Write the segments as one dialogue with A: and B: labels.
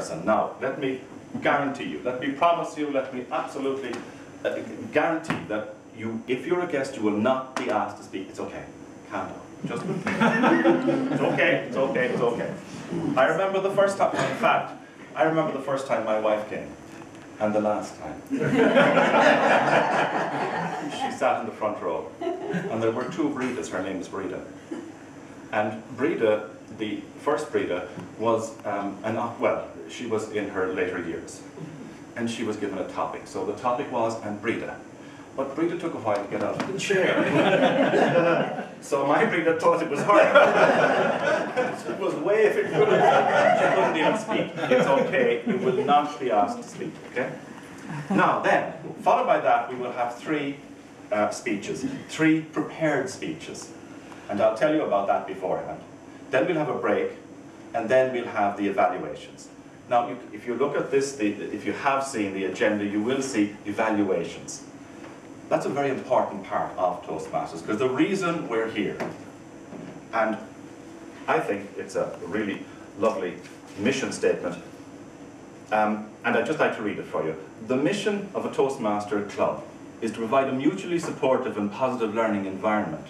A: person. Now, let me guarantee you, let me promise you, let me absolutely uh, guarantee that you, if you're a guest, you will not be asked to speak. It's okay. Calm down. Just it's okay, it's okay, it's okay. I remember the first time, in fact, I remember the first time my wife came, and the last time. she sat in the front row, and there were two Bredas, her name is Breda. And Breda, the first Breda, was um, an, well, she was in her later years. And she was given a topic. So the topic was, and Breda. But Breda took a while to get out of the chair. so my Breda thought it was her. it was way if it could She couldn't even speak. It's okay, you will not be asked to speak, okay? Now then, followed by that, we will have three uh, speeches, three prepared speeches. And I'll tell you about that beforehand. Then we'll have a break, and then we'll have the evaluations. Now, if you look at this, if you have seen the agenda, you will see evaluations. That's a very important part of Toastmasters, because the reason we're here, and I think it's a really lovely mission statement, um, and I'd just like to read it for you. The mission of a Toastmaster club is to provide a mutually supportive and positive learning environment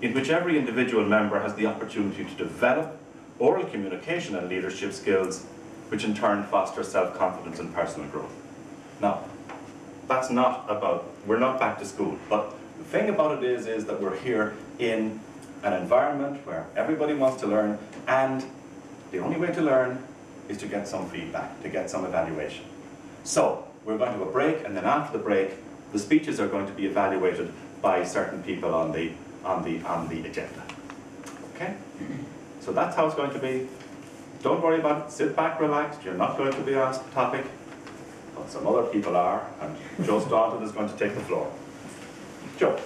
A: in which every individual member has the opportunity to develop oral communication and leadership skills, which in turn foster self-confidence and personal growth. Now, that's not about, we're not back to school, but the thing about it is, is that we're here in an environment where everybody wants to learn, and the only way to learn is to get some feedback, to get some evaluation. So, we're going to have a break, and then after the break, the speeches are going to be evaluated by certain people on the on the, on the agenda. Okay? So that's how it's going to be. Don't worry about it. Sit back, relaxed. You're not going to be asked the topic. But some other people are, and Joe Staunton is going to take the floor. Joe.